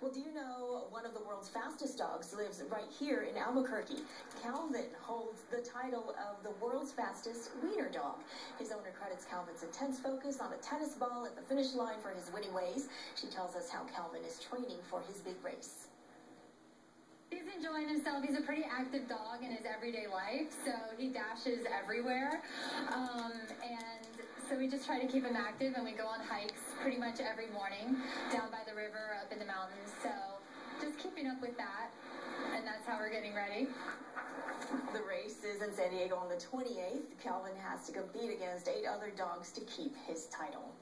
Well, do you know one of the world's fastest dogs lives right here in Albuquerque? Calvin holds the title of the world's fastest wiener dog. His owner credits Calvin's intense focus on a tennis ball at the finish line for his winning ways. She tells us how Calvin is training for his big race. He's enjoying himself. He's a pretty active dog in his everyday life, so he dashes everywhere. Um, and so we just try to keep him active, and we go on hikes pretty much every morning down by the river, keeping up with that, and that's how we're getting ready. The race is in San Diego on the 28th. Calvin has to compete against eight other dogs to keep his title.